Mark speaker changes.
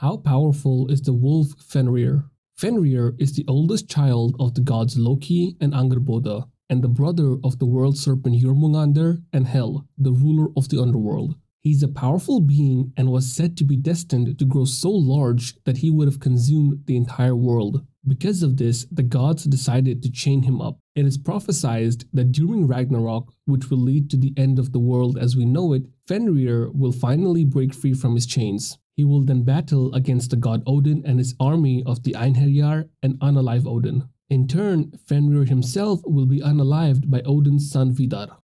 Speaker 1: How powerful is the wolf Fenrir? Fenrir is the oldest child of the gods Loki and Angerboda, and the brother of the world serpent Jormungandr and Hel, the ruler of the underworld. He's a powerful being and was said to be destined to grow so large that he would have consumed the entire world. Because of this, the gods decided to chain him up. It is prophesied that during Ragnarok, which will lead to the end of the world as we know it, Fenrir will finally break free from his chains. He will then battle against the god Odin and his army of the Einherjar and unalive Odin. In turn, Fenrir himself will be unalived by Odin's son Vidar.